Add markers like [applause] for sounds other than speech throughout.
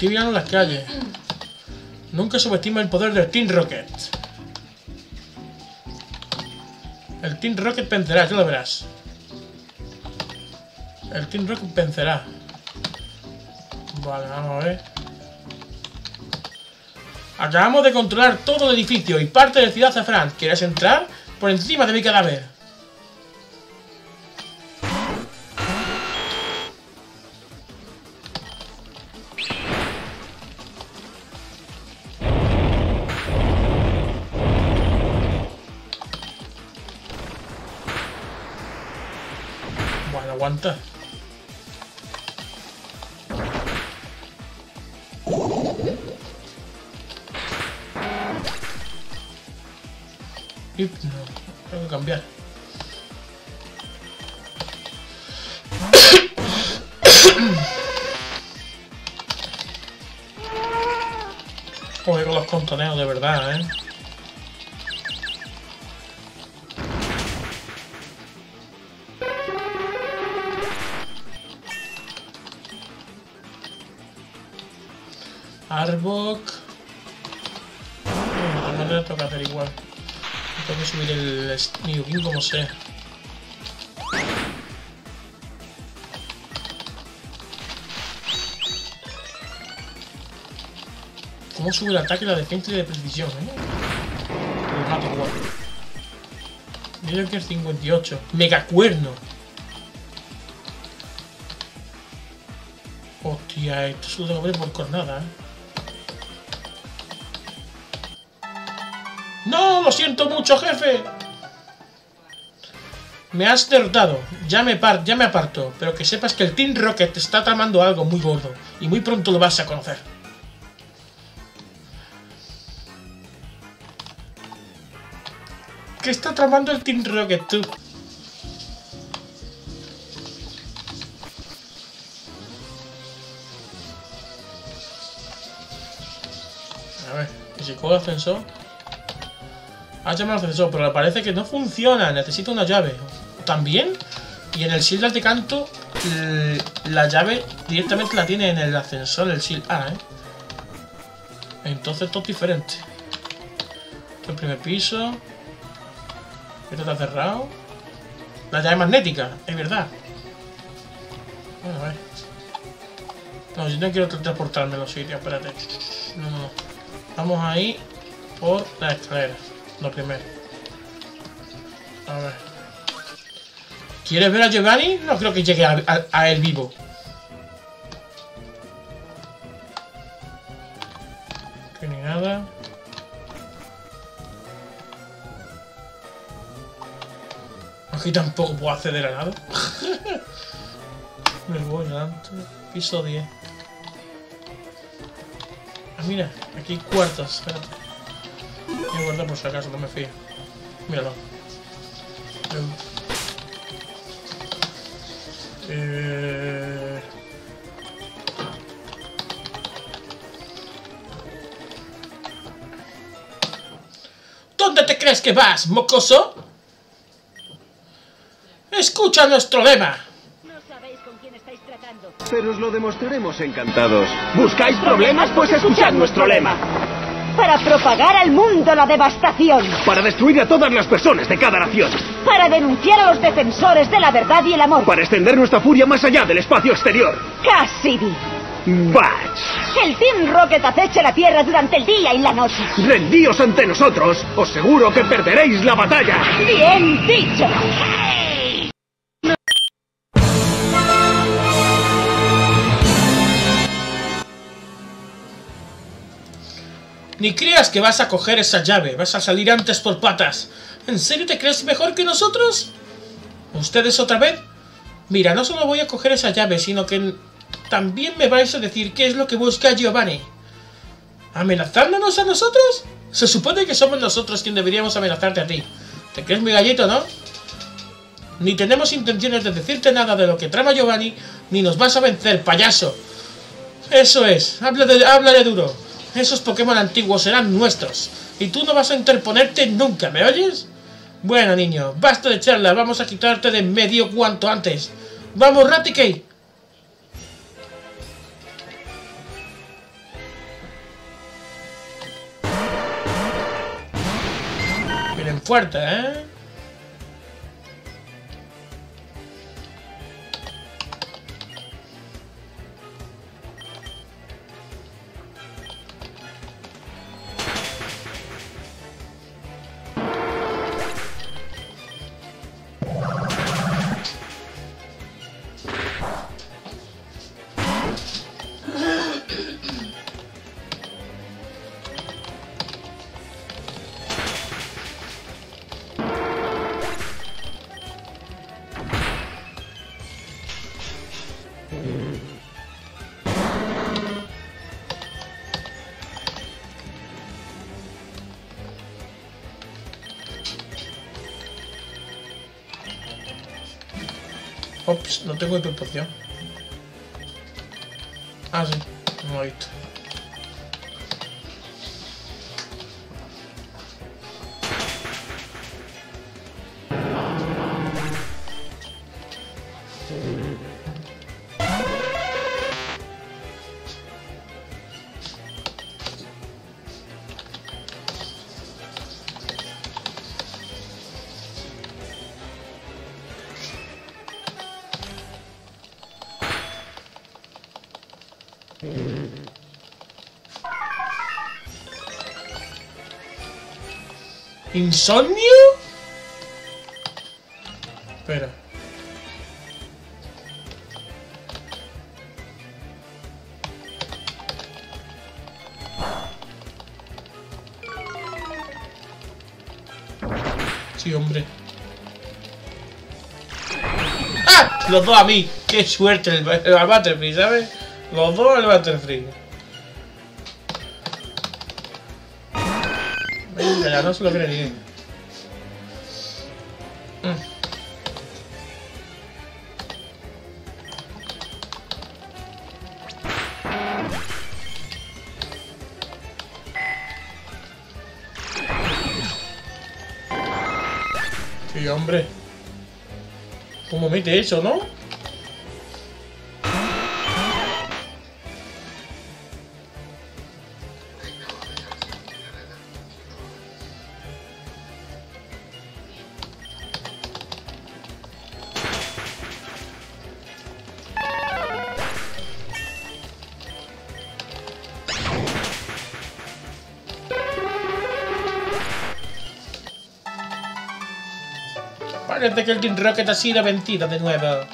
estoy mirando las calles. Nunca subestima el poder del Team Rocket. El Team Rocket vencerá, ya lo verás. El Team Rocket vencerá. Vale, vamos a ver. Acabamos de controlar todo el edificio y parte de Ciudad Zafran. ¿Quieres entrar? Por encima de mi cadáver. No, tengo que cambiar. Joder con los contoneos de verdad, eh. Arbok. No, no le toca hacer igual. Tengo que subir el New como sea. ¿Cómo sube el ataque, la defensa y la precisión, eh? Lo mato igual. Mira que es 58. Megacuerno. Hostia, esto se lo tengo que ver por cornada, eh. Mucho, jefe! Me has derrotado. Ya me, par ya me aparto. Pero que sepas que el Team Rocket está tramando algo muy gordo. Y muy pronto lo vas a conocer. ¿Qué está tramando el Team Rocket, tú? A ver, ¿y si cojo el ascensor? Ha llamado al ascensor, pero parece que no funciona. Necesito una llave. ¿También? Y en el Shield de canto, la llave directamente la tiene en el ascensor, el Shield A, ¿eh? Entonces todo es diferente. El primer piso. Esto está cerrado. La llave magnética, es verdad. Bueno, a ver. No, yo no quiero transportarme a los sitios, espérate. No, no, no. Vamos ahí por la escalera. Lo primero. A ver. ¿Quieres ver a Giovanni? No creo que llegue a, a, él vivo. Que ni nada. Aquí tampoco puedo acceder a nada. [laughs] Me voy adelante. Piso 10. Ah, mira, aquí hay cuartos. Espérate. Voy a guardar por si acaso, no me fío. Míralo. Eh... ¿Dónde te crees que vas, mocoso? Escucha nuestro lema. No sabéis con quién estáis tratando. Pero os lo demostraremos encantados. ¿Buscáis problemas? Pues escuchad nuestro lema. Para propagar al mundo la devastación. Para destruir a todas las personas de cada nación. Para denunciar a los defensores de la verdad y el amor. Para extender nuestra furia más allá del espacio exterior. Cassidy. Batch. El Team Rocket acecha la Tierra durante el día y la noche. Rendíos ante nosotros. Os seguro que perderéis la batalla. Bien dicho. Ni creas que vas a coger esa llave, vas a salir antes por patas. ¿En serio te crees mejor que nosotros? ¿Ustedes otra vez? Mira, no solo voy a coger esa llave, sino que también me vais a decir qué es lo que busca Giovanni. ¿Amenazándonos a nosotros? Se supone que somos nosotros quien deberíamos amenazarte a ti. ¿Te crees muy gallito, no? Ni tenemos intenciones de decirte nada de lo que trama Giovanni, ni nos vas a vencer, payaso. Eso es, habla de duro. Esos Pokémon antiguos serán nuestros. Y tú no vas a interponerte nunca, ¿me oyes? Bueno, niño, basta de charla. Vamos a quitarte de medio cuanto antes. ¡Vamos, Raticate! Miren fuerte, ¿eh? No tengo proporción. Ah, sí, no he visto. ¿Insomnio? Espera. Sí, hombre. ¡Ah! Los dos a mí. ¡Qué suerte el, el Battlefield, ¿sabes? Los dos al Battlefield. Ya no se lo cree ni. Mm. Sí, hombre. ¿Cómo mete eso, no? Que el Team Rocket ha sido vencido de nuevo.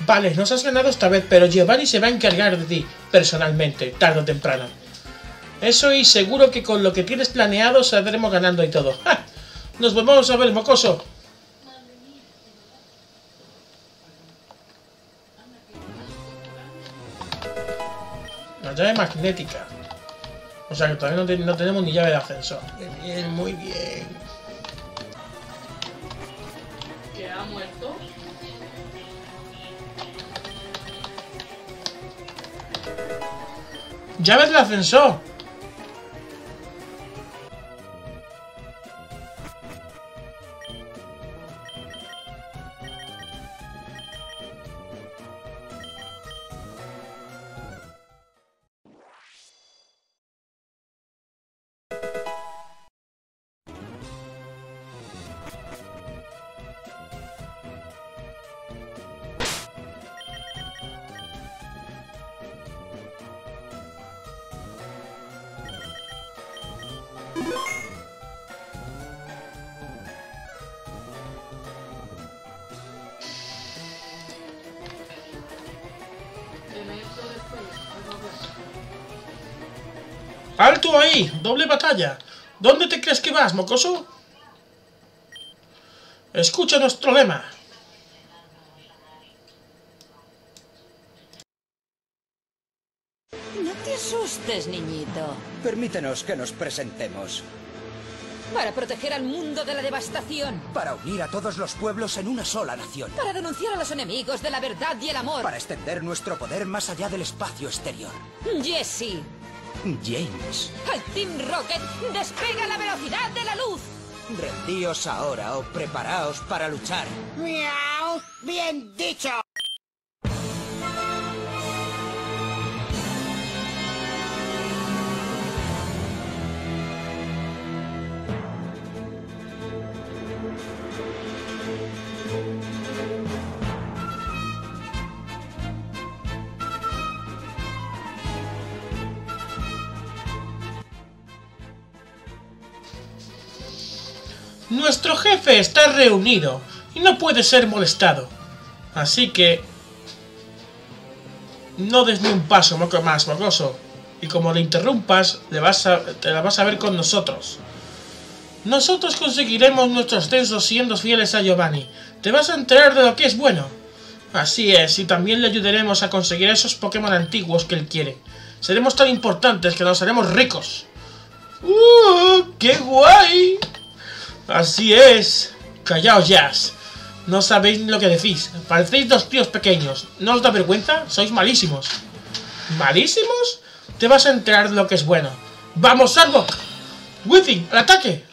Vale, nos has ganado esta vez, pero Giovanni se va a encargar de ti, personalmente, tarde o temprano. Eso y seguro que con lo que tienes planeado saldremos ganando y todo. ¡Ja! Nos volvemos a ver, mocoso. La llave magnética. O sea que todavía no, no tenemos ni llave de ascensor. Muy bien, muy bien. ¡Llave del ascensor! ¡Doble batalla! ¿Dónde te crees que vas, mocoso? Escucha nuestro lema. No te asustes, niñito. Permítenos que nos presentemos. Para proteger al mundo de la devastación. Para unir a todos los pueblos en una sola nación. Para denunciar a los enemigos de la verdad y el amor. Para extender nuestro poder más allá del espacio exterior. Jesse, James, al Team Rocket despega a la velocidad de la luz. rendíos ahora o preparaos para luchar. ¡Miau! ¡Bien dicho! Nuestro jefe está reunido y no puede ser molestado. Así que... No des ni un paso más, mocoso. Y como le interrumpas, le vas a, te la vas a ver con nosotros. Nosotros conseguiremos nuestro ascenso siendo fieles a Giovanni. Te vas a enterar de lo que es bueno. Así es, y también le ayudaremos a conseguir esos Pokémon antiguos que él quiere. Seremos tan importantes que nos haremos ricos. ¡Uh! ¡Qué guay! Así es. Callaos ya. No sabéis lo que decís. Parecéis dos tíos pequeños. ¿No os da vergüenza? Sois malísimos. ¿Malísimos? Te vas a enterar lo que es bueno. ¡Vamos, Arbok! ¡Withing, al ataque!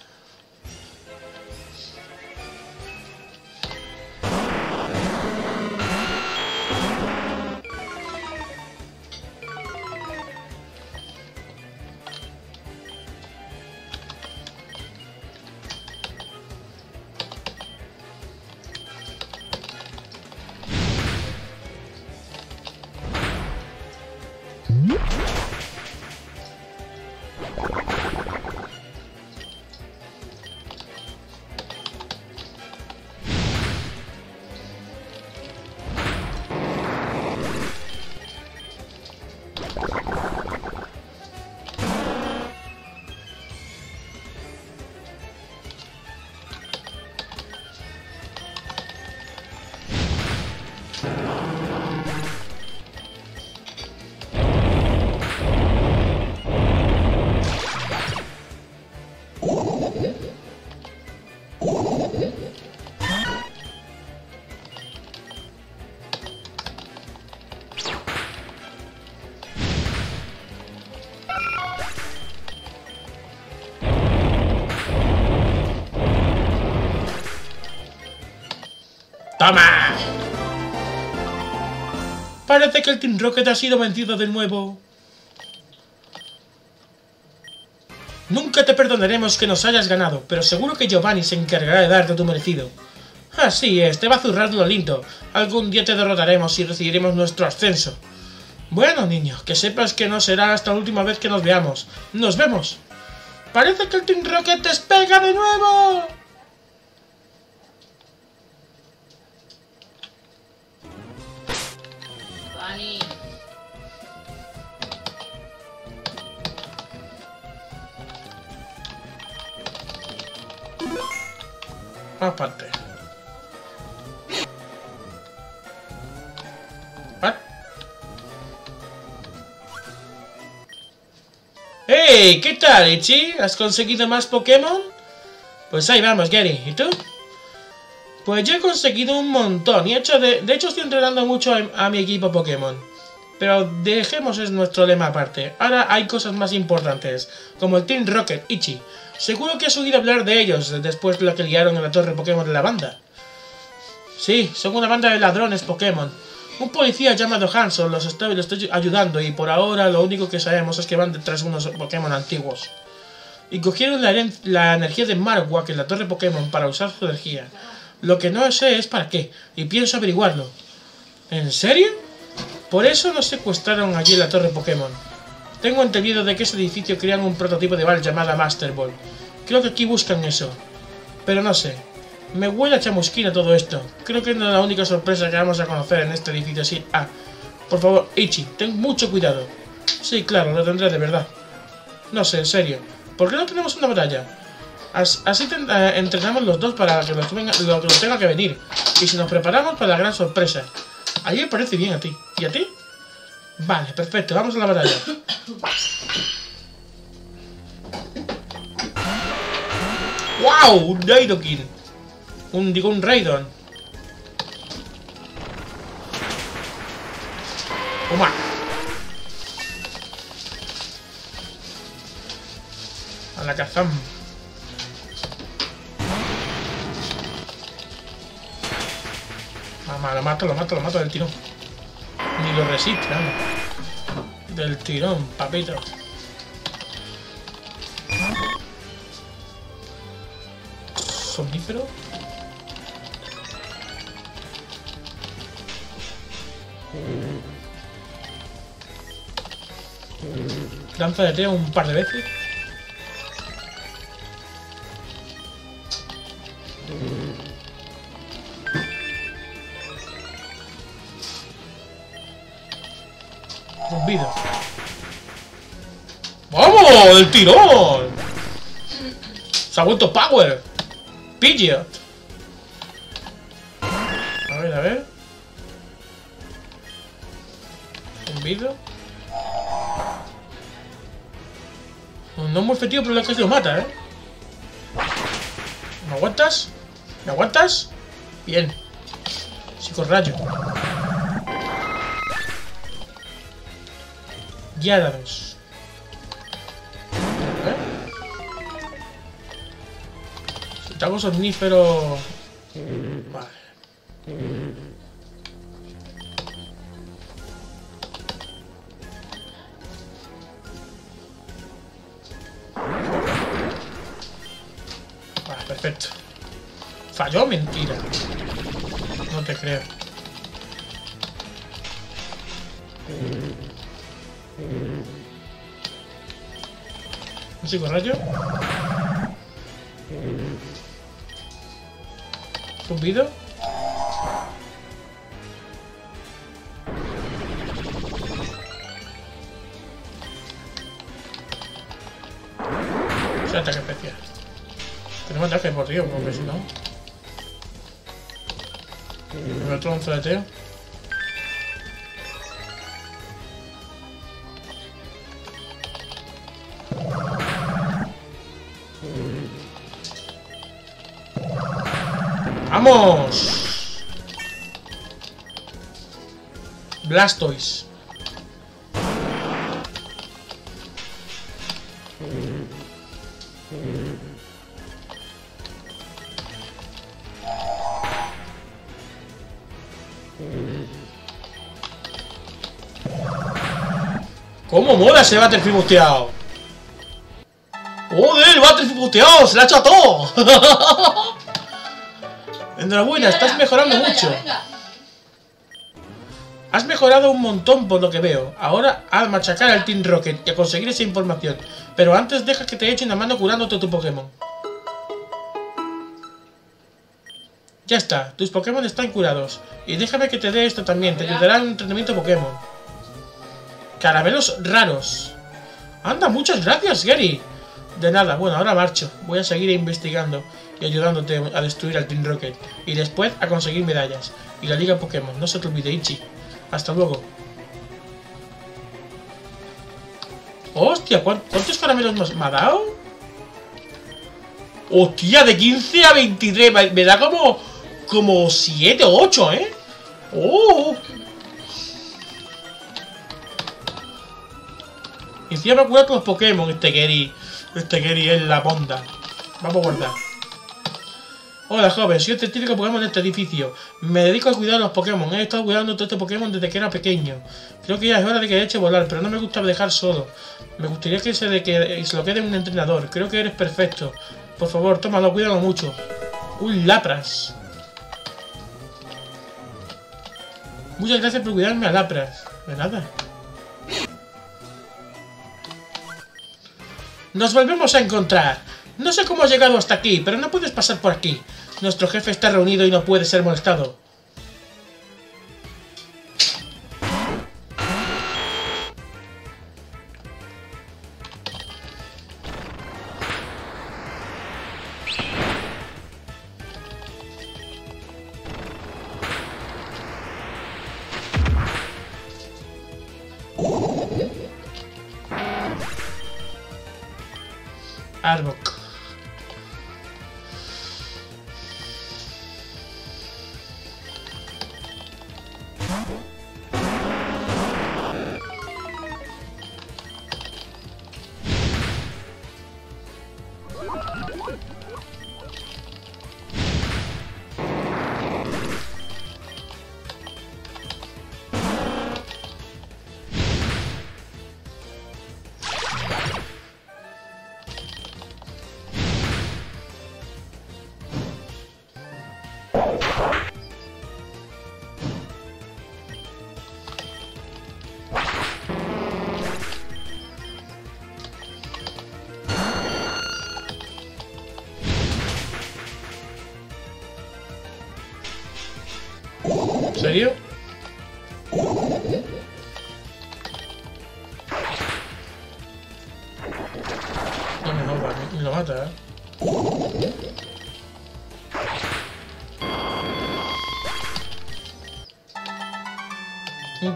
¡Toma! Parece que el Team Rocket ha sido vencido de nuevo. Nunca te perdonaremos que nos hayas ganado, pero seguro que Giovanni se encargará de darte tu merecido. Así es, te va a zurrar lo lindo. Algún día te derrotaremos y recibiremos nuestro ascenso. Bueno, niño, que sepas que no será hasta la última vez que nos veamos. ¡Nos vemos! Parece que el Team Rocket despega de nuevo. Aparte. ¿Ah? ¡Hey! ¿Qué tal, Ichi? ¿Has conseguido más Pokémon? Pues ahí vamos, Gary. ¿Y tú? Pues yo he conseguido un montón. Y he hecho de, de hecho estoy entrenando mucho a, a mi equipo Pokémon. Pero dejemos es nuestro lema aparte. Ahora hay cosas más importantes, como el Team Rocket, Ichi. Seguro que has oído hablar de ellos después de lo que liaron en la torre Pokémon de la banda. Sí, son una banda de ladrones Pokémon. Un policía llamado Hanson los está, ayudando y por ahora lo único que sabemos es que van detrás de unos Pokémon antiguos. Y cogieron la, la energía de Marowak en la torre Pokémon para usar su energía. Lo que no sé es para qué, y pienso averiguarlo. ¿En serio? Por eso nos secuestraron allí en la torre Pokémon. Tengo entendido de que ese edificio crean un prototipo de ball llamada Master Ball. Creo que aquí buscan eso. Pero no sé. Me huele a chamusquina todo esto. Creo que es la única sorpresa que vamos a conocer en este edificio así. Ah, por favor, Ichi, ten mucho cuidado. Sí, claro, lo tendré de verdad. No sé, en serio. ¿Por qué no tenemos una batalla? As- así ten- eh, entrenamos los dos para que los venga- lo que tenga que venir. Y si nos preparamos para la gran sorpresa. A mí me parece bien a ti. ¿Y a ti? Vale, perfecto, vamos a la batalla. ¡Wow! Un Nidoking. Un, digo, un Raidon. Toma. A la cazón. Mamá, lo mato, lo mato, lo mato del tirón. Ni lo resiste, vamos. Del tirón, papito. Somnífero. Lanza de Teo un par de veces. ¡Del tirón! Se ha vuelto power. Pidgeot. A ver, a ver. Zumbido. No es muy efectivo, pero es que lo mata, ¿eh? ¿Me aguantas? ¿Me aguantas? Bien. Psicorrayo. Gyarados. ¿Eh? Hago somnífero... Vale. Vale, perfecto. Falló, mentira. No te creo. ¿Un psicorrayo? ¿Zumbido? Es ataque especial. Tenemos ataque por Dios, porque si no. Otro un fleteo. ¡Vamos! Blastoise. ¿Cómo mola ese Battlefield busteado? ¡Joder, Battlefield busteado! ¡Se la ha hecho a todo! [laughs] Enhorabuena, estás mejorando Venga, mucho. venga. Has mejorado un montón por lo que veo. Ahora a machacar al Team Rocket y a conseguir esa información. Pero antes deja que te eche una mano curándote tu Pokémon. Ya está, tus Pokémon están curados. Y déjame que te dé esto también, te ayudará en un entrenamiento Pokémon. Caramelos raros. Anda, muchas gracias, Gary. De nada, bueno, ahora marcho. Voy a seguir investigando y ayudándote a destruir al Team Rocket. Y después a conseguir medallas. Y la Liga Pokémon. No se te olvide, Ichi. Hasta luego. Hostia, ¿cuán- ¿cuántos caramelos más me ha dado? Hostia, de 15 a 23. Me me da como. como 7 o 8, ¿eh? ¡Oh! Y encima me acuerdo con los Pokémon, este Gary. Este Gary es la ponda. Vamos a guardar. Hola joven, soy el científico Pokémon de este edificio. Me dedico a cuidar a los Pokémon. He estado cuidando todo este Pokémon desde que era pequeño. Creo que ya es hora de que eche volar, pero no me gusta dejar solo. Me gustaría que se, de que se lo quede un entrenador. Creo que eres perfecto. Por favor, tómalo, cuídalo mucho. Un Lapras. Muchas gracias por cuidarme a Lapras. De nada. Nos volvemos a encontrar. No sé cómo has llegado hasta aquí, pero no puedes pasar por aquí. Nuestro jefe está reunido y no puede ser molestado. Arbok. ¿En serio?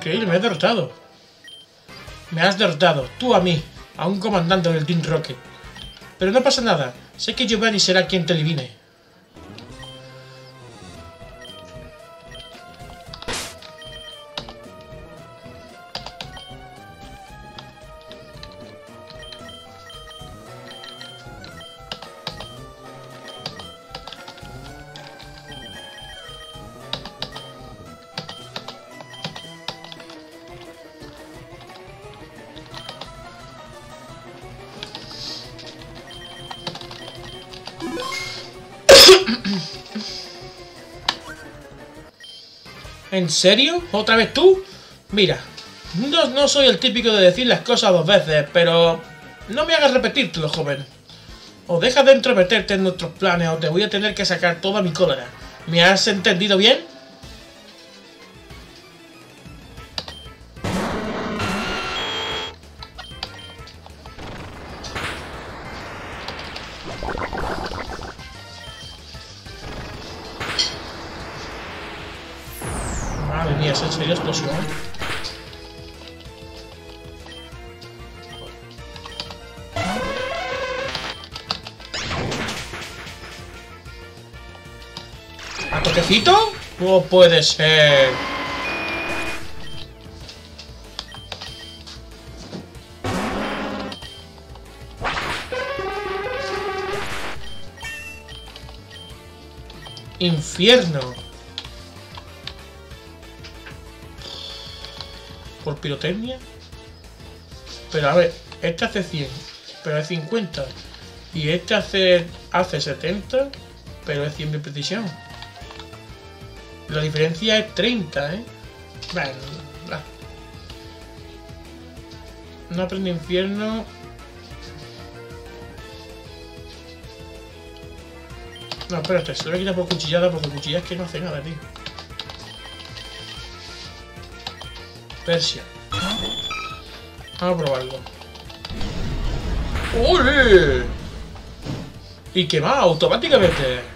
Increíble, me has derrotado. Me has derrotado, tú a mí, a un comandante del Team Rocket. Pero no pasa nada, sé que Giovanni será quien te elimine. ¿En serio? ¿Otra vez tú? Mira, no, no soy el típico de decir las cosas dos veces, pero no me hagas repetírtelo, joven. O deja de entrometerte en nuestros planes o te voy a tener que sacar toda mi cólera. ¿Me has entendido bien? Puede ser. Infierno. ¿Por pirotecnia? Pero a ver, este hace 100, pero es 50. Y este hace, hace 70, pero es 100 de precisión. La diferencia es 30, ¿eh? Bueno, va. No aprende infierno. No, espérate, se lo voy a quitar por cuchillada porque cuchilla es que no hace nada, tío. Persia. Vamos a probarlo. ¡Uy! Y que automáticamente.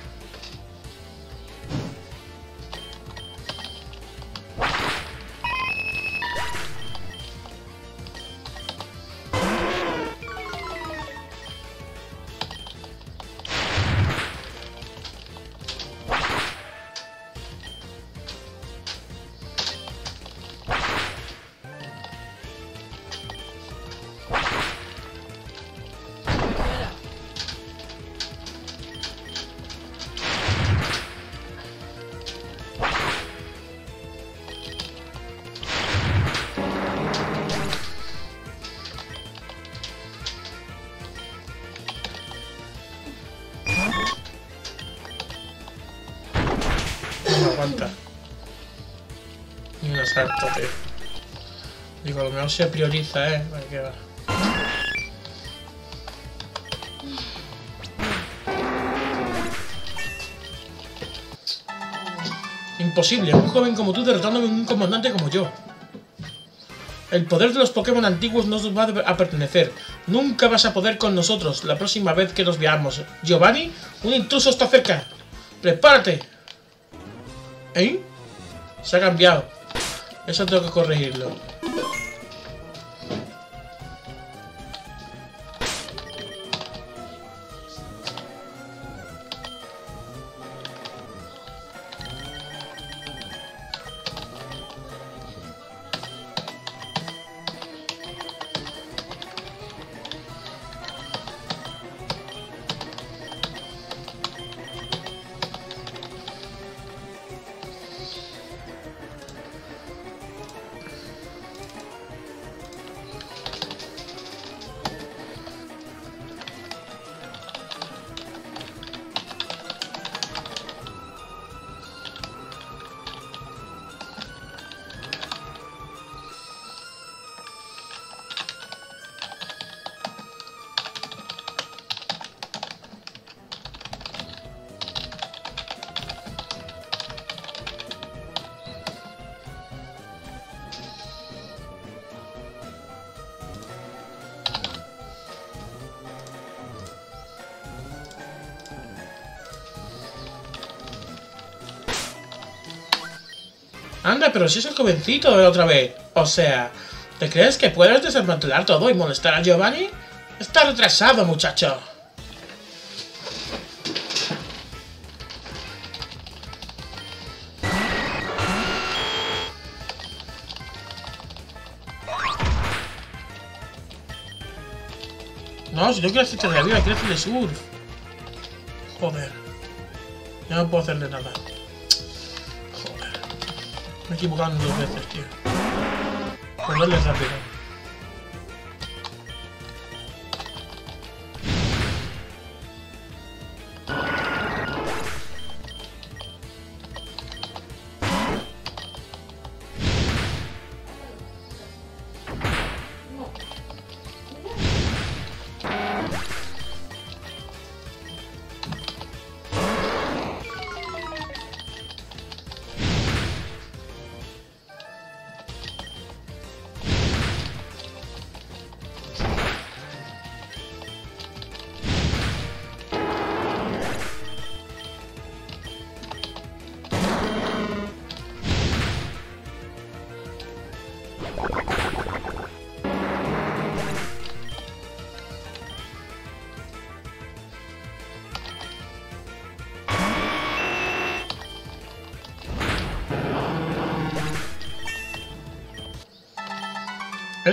No aguanta. Un asalto, tío. Digo, lo mejor se prioriza, ¿eh? Que. Imposible, un joven como tú derrotándome a un comandante como yo. El poder de los Pokémon antiguos no nos va a pertenecer. Nunca vas a poder con nosotros la próxima vez que nos veamos. Giovanni, un intruso está cerca. Prepárate. ¿Eh? Se ha cambiado. Eso tengo que corregirlo. Anda, pero si es el jovencito de otra vez. O sea, ¿te crees que puedes desmantelar todo y molestar a Giovanni? Está retrasado, muchacho. No, si no quiero hacer de arriba, quiero hacer de sur. Joder. Ya no puedo hacerle nada. Joder. Me he equivocado dos veces, tío. Pues dale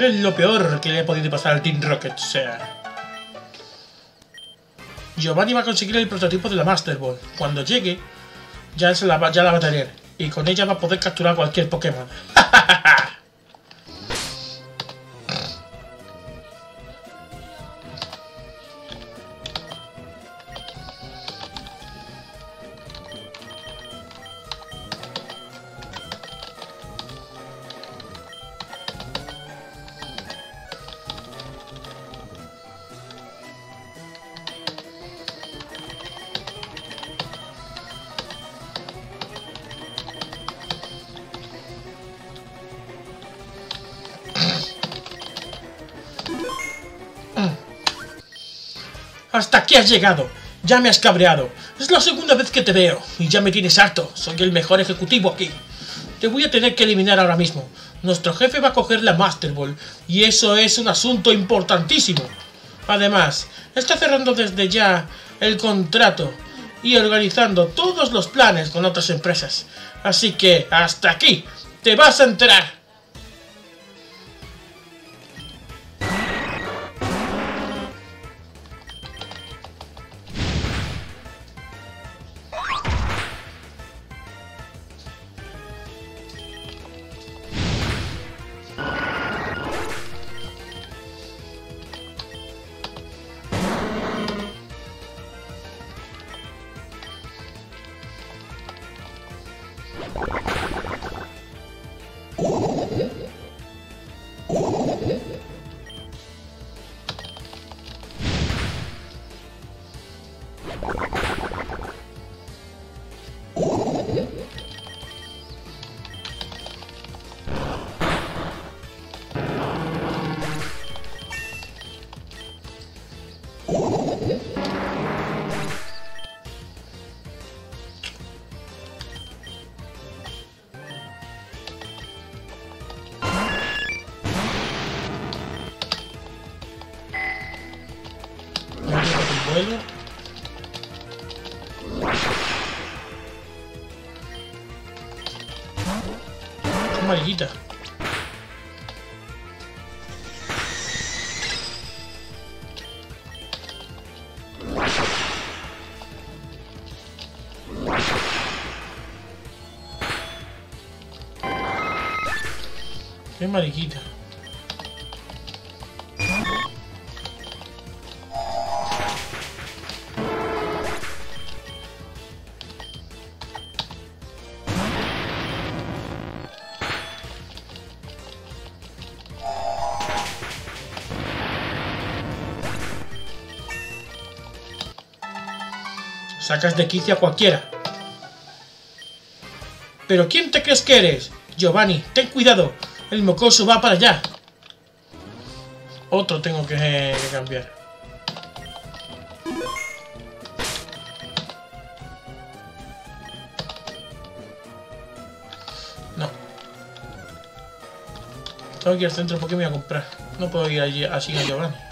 Eres lo peor que le ha podido pasar al Team Rocket, o sea. Giovanni va a conseguir el prototipo de la Master Ball. Cuando llegue, ya, se la, ya la va a tener. Y con ella va a poder capturar cualquier Pokémon. Has llegado. Ya me has cabreado. Es la segunda vez que te veo. Y ya me tienes harto. Soy el mejor ejecutivo aquí. Te voy a tener que eliminar ahora mismo. Nuestro jefe va a coger la Master Ball. Y eso es un asunto importantísimo. Además, está cerrando desde ya el contrato. Y organizando todos los planes con otras empresas. Así que, hasta aquí. Te vas a enterar. Es amarillita. Qué mariquita. Sacas de quicio cualquiera. ¿Pero quién te crees que eres? Giovanni, ten cuidado. El mocoso va para allá. Otro tengo que, que cambiar. No. Tengo que ir al centro Pokémon a comprar. No puedo ir allí así a Giovanni.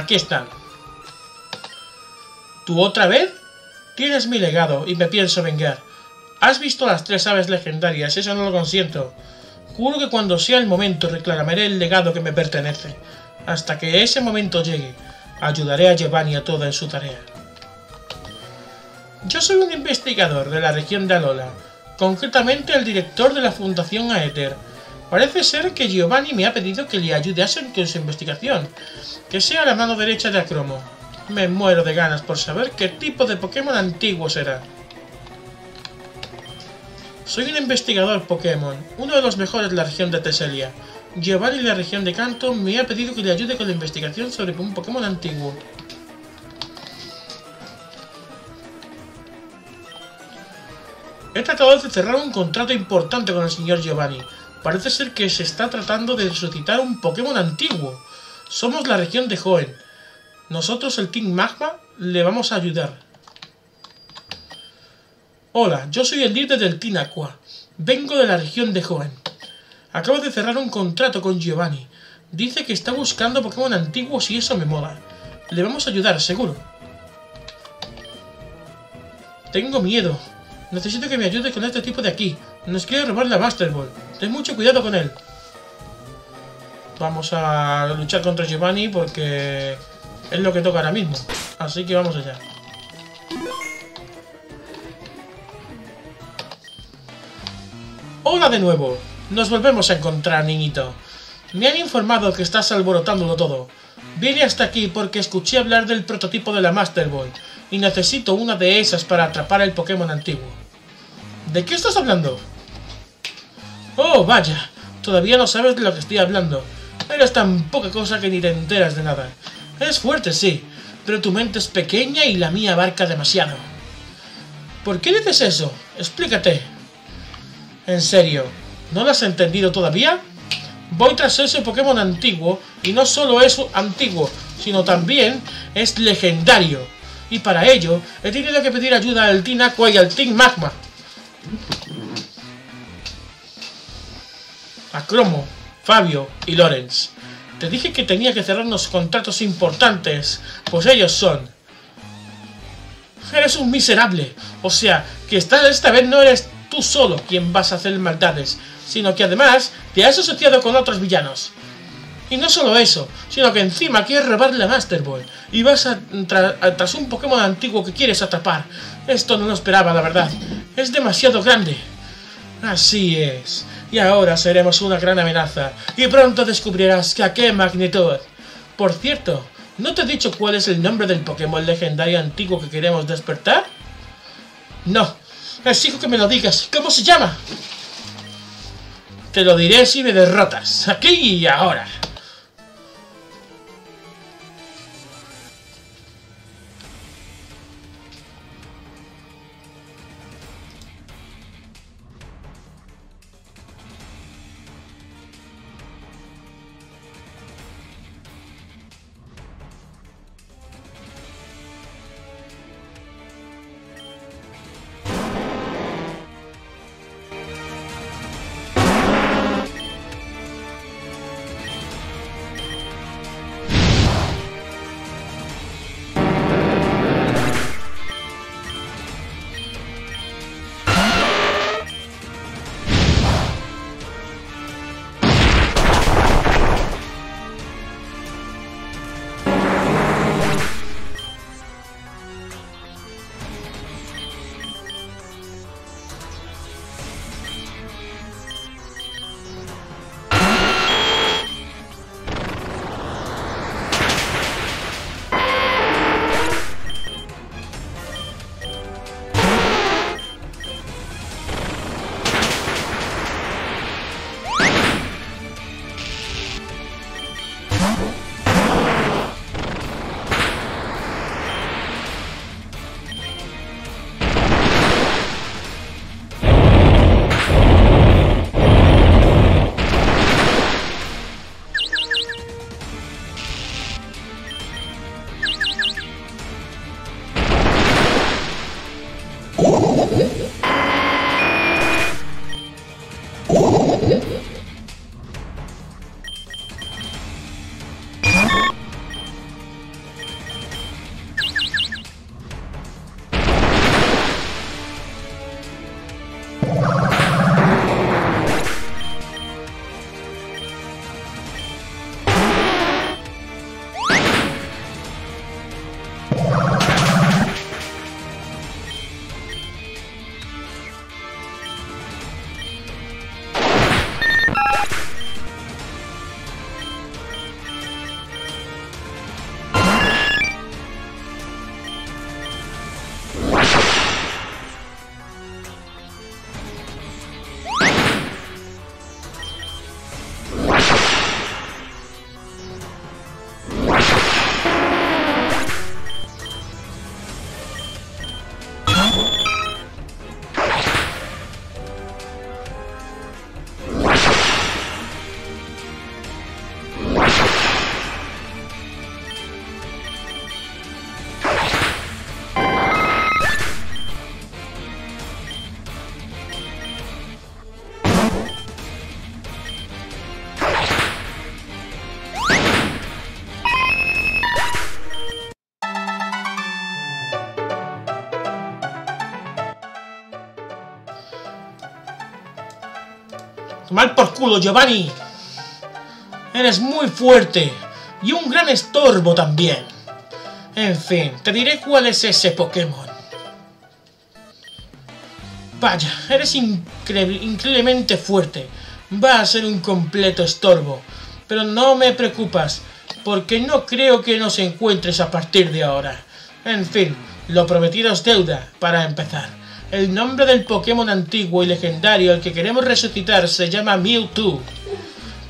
Aquí están. ¿Tú otra vez? Tienes mi legado y me pienso vengar. Has visto las tres aves legendarias, eso no lo consiento. Juro que cuando sea el momento reclamaré el legado que me pertenece. Hasta que ese momento llegue, ayudaré a Giovanni a toda en su tarea. Yo soy un investigador de la región de Alola, concretamente el director de la Fundación Aether. Parece ser que Giovanni me ha pedido que le ayude con su investigación, que sea la mano derecha de Acromo. Me muero de ganas por saber qué tipo de Pokémon antiguo será. Soy un investigador Pokémon, uno de los mejores de la región de Teselia. Giovanni de la región de Kanto me ha pedido que le ayude con la investigación sobre un Pokémon antiguo. He tratado de cerrar un contrato importante con el señor Giovanni. Parece ser que se está tratando de resucitar un Pokémon antiguo. Somos la región de Hoenn. Nosotros, el Team Magma, le vamos a ayudar. Hola, yo soy el líder del Team Aqua. Vengo de la región de Hoenn. Acabo de cerrar un contrato con Giovanni. Dice que está buscando Pokémon antiguos y eso me mola. Le vamos a ayudar, seguro. Tengo miedo. Necesito que me ayude con este tipo de aquí. Nos quiere robar la Master Ball. Ten mucho cuidado con él. Vamos a luchar contra Giovanni porque es lo que toca ahora mismo. Así que vamos allá. Hola de nuevo. Nos volvemos a encontrar, niñito. Me han informado que estás alborotándolo todo. Vine hasta aquí porque escuché hablar del prototipo de la Master Ball y necesito una de esas para atrapar el Pokémon antiguo. ¿De qué estás hablando? Oh, vaya, todavía no sabes de lo que estoy hablando. Eres tan poca cosa que ni te enteras de nada. Es fuerte, sí, pero tu mente es pequeña y la mía abarca demasiado. ¿Por qué dices eso? Explícate. En serio, ¿no lo has entendido todavía? Voy tras ese Pokémon antiguo, y no solo es antiguo, sino también es legendario. Y para ello, he tenido que pedir ayuda al Team Aqua y al Team Magma. A Cromo, Fabio y Lorenz. Te dije que tenía que cerrar unos contratos importantes, pues ellos son... Eres un miserable. O sea, que esta, esta vez no eres tú solo quien vas a hacer maldades, sino que además te has asociado con otros villanos. Y no solo eso, sino que encima quieres robar la Master Ball y vas a, a- tras un Pokémon antiguo que quieres atrapar. Esto no lo esperaba, la verdad. Es demasiado grande. Así es. Y ahora seremos una gran amenaza. Y pronto descubrirás que a qué magnitud. Por cierto, ¿no te he dicho cuál es el nombre del Pokémon legendario antiguo que queremos despertar? No. Exijo que me lo digas. ¿Cómo se llama? Te lo diré si me derrotas. Aquí y ahora. Mal por culo, Giovanni. Eres muy fuerte y un gran estorbo también. En fin, te diré cuál es ese Pokémon. Vaya, eres incre- increíblemente fuerte. Va a ser un completo estorbo. Pero no me preocupas, porque no creo que nos encuentres a partir de ahora. En fin, lo prometido es deuda, para empezar. El nombre del Pokémon antiguo y legendario al que queremos resucitar se llama Mewtwo.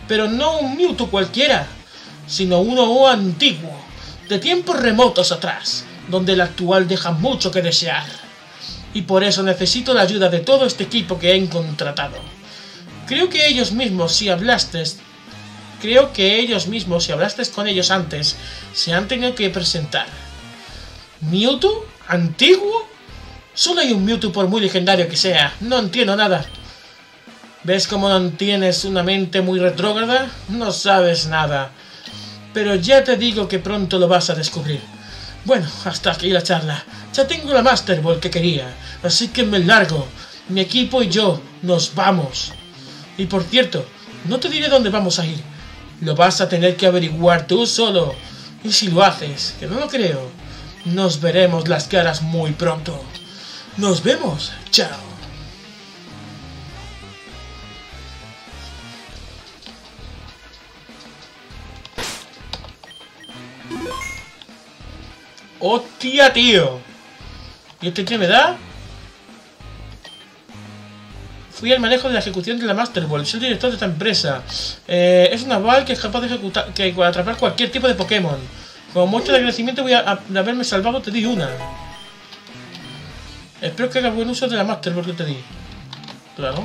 Pero no un Mewtwo cualquiera, sino uno antiguo, de tiempos remotos atrás, donde el actual deja mucho que desear. Y por eso necesito la ayuda de todo este equipo que he contratado. Creo que ellos mismos, si hablaste, creo que ellos mismos, si hablaste con ellos antes, se han tenido que presentar. ¿Mewtwo? ¿Antiguo? Solo hay un Mewtwo por muy legendario que sea. No entiendo nada. ¿Ves cómo no tienes una mente muy retrógrada? No sabes nada. Pero ya te digo que pronto lo vas a descubrir. Bueno, hasta aquí la charla. Ya tengo la Master Ball que quería, así que me largo. Mi equipo y yo nos vamos. Y por cierto, no te diré dónde vamos a ir. Lo vas a tener que averiguar tú solo. Y si lo haces, que no lo creo, nos veremos las caras muy pronto. Nos vemos. Chao. ¡Hostia, tío! ¿Y este qué me da? Fui al manejo de la ejecución de la Master Ball. Soy el director de esta empresa. Eh, es una ball que es capaz de ejecutar, que atrapar cualquier tipo de Pokémon. Como muestra de agradecimiento voy a, haberme salvado, te di una. Espero que hagas buen uso de la Master Ball que te di. Claro.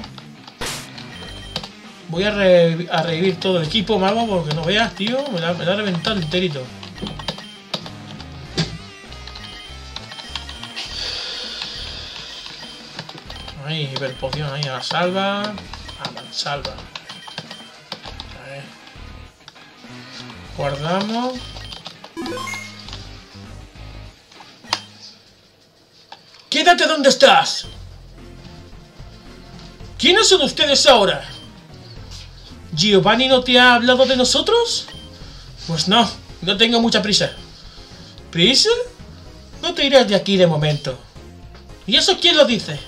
Voy a, re- revivir todo el equipo mago porque no veas, tío. Me la, me la ha reventado enterito. Ahí, hiperpoción ahí a la salva. A la salva. A ver. Guardamos. ¡Quédate donde estás! ¿Quiénes son ustedes ahora? ¿Giovanni no te ha hablado de nosotros? Pues no, no tengo mucha prisa. ¿Prisa? No te irás de aquí de momento. ¿Y eso quién lo dice?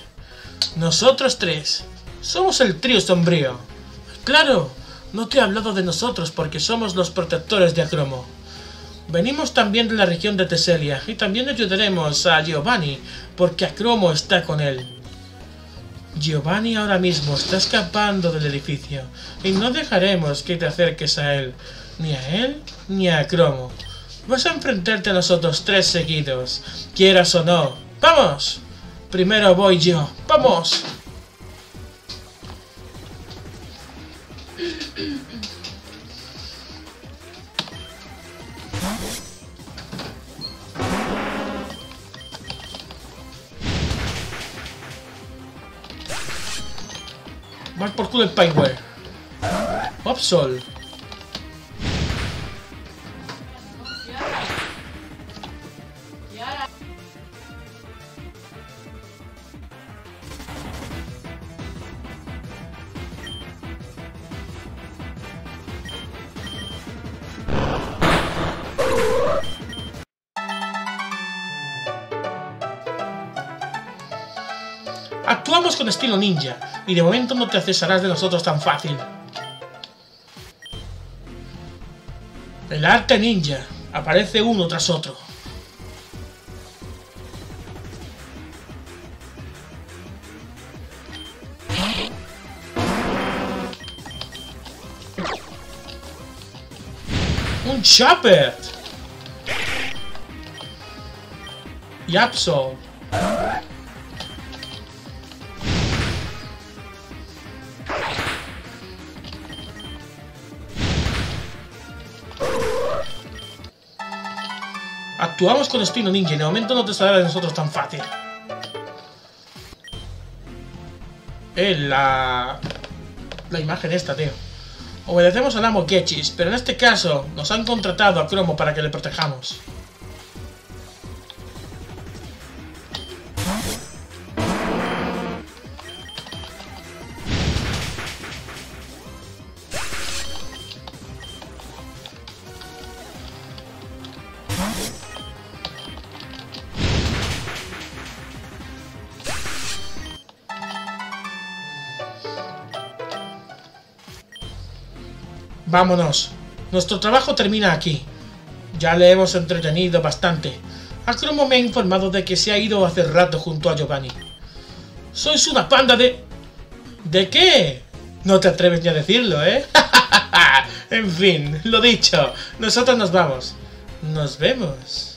Nosotros tres. Somos el trío sombrío. Claro, no te he hablado de nosotros porque somos los protectores de Acromo. Venimos también de la región de Teselia y también ayudaremos a Giovanni porque Acromo está con él. Giovanni ahora mismo está escapando del edificio y no dejaremos que te acerques a él, ni a él ni a Acromo. Vas a enfrentarte a nosotros tres seguidos, quieras o no. ¡Vamos! Primero voy yo. ¡Vamos! Más por culo el Pineware. Opsol. Actuamos con estilo ninja y de momento no te accesarás de nosotros tan fácil. El arte ninja aparece uno tras otro. Un Chopper. Y Absol. Actuamos con estilo ninja y de momento no te saldrá de nosotros tan fácil. Eh, la... La imagen esta, tío. Obedecemos al amo Ketchis, pero en este caso nos han contratado a Cromo para que le protejamos. Vámonos. Nuestro trabajo termina aquí. Ya le hemos entretenido bastante. Acromo me ha informado de que se ha ido hace rato junto a Giovanni. Sois una panda de... ¿De qué? No te atreves ni a decirlo, ¿eh? [laughs] en fin, lo dicho. Nosotros nos vamos. Nos vemos.